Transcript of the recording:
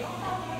Yeah.